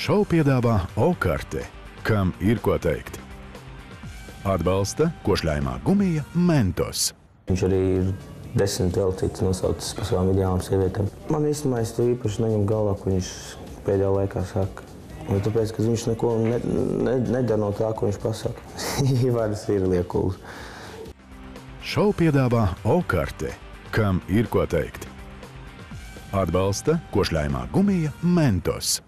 Šovu piedāvā Okarte, kam ir ko teikt. Atbalsta košļājumā gumija Mentos. Viņš arī ir desmit vēl citas nosaucis par savām ideālām sievietēm. Man īstenībā es to īpaši neņemu galvā, ko viņš pēdējā laikā saka. Un tāpēc, ka viņš neko ne, ne, nedara no tā, ko viņš pasaka. Ivars ir liekuls. Šovu piedāvā Okarte, kam ir ko teikt. Atbalsta košļājumā gumija Mentos.